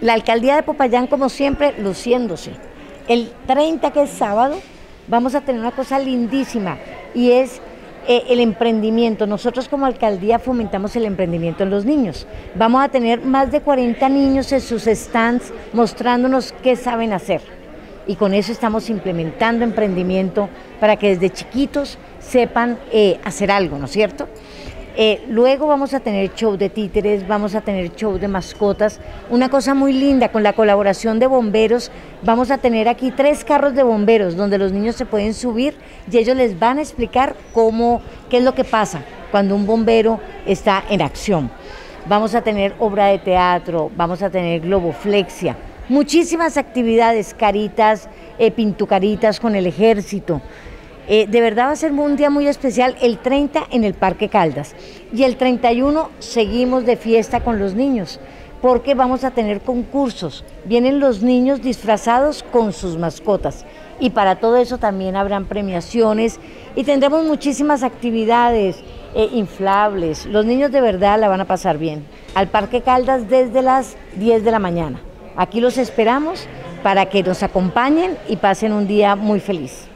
La alcaldía de Popayán, como siempre, luciéndose. El 30, que es sábado, vamos a tener una cosa lindísima y es eh, el emprendimiento. Nosotros como alcaldía fomentamos el emprendimiento en los niños. Vamos a tener más de 40 niños en sus stands mostrándonos qué saben hacer. Y con eso estamos implementando emprendimiento para que desde chiquitos sepan eh, hacer algo, ¿no es cierto? Eh, luego vamos a tener show de títeres, vamos a tener show de mascotas. Una cosa muy linda, con la colaboración de bomberos, vamos a tener aquí tres carros de bomberos donde los niños se pueden subir y ellos les van a explicar cómo, qué es lo que pasa cuando un bombero está en acción. Vamos a tener obra de teatro, vamos a tener globoflexia, muchísimas actividades, caritas, eh, pintucaritas con el ejército. Eh, de verdad va a ser un día muy especial el 30 en el Parque Caldas y el 31 seguimos de fiesta con los niños porque vamos a tener concursos. Vienen los niños disfrazados con sus mascotas y para todo eso también habrán premiaciones y tendremos muchísimas actividades eh, inflables. Los niños de verdad la van a pasar bien. Al Parque Caldas desde las 10 de la mañana. Aquí los esperamos para que nos acompañen y pasen un día muy feliz.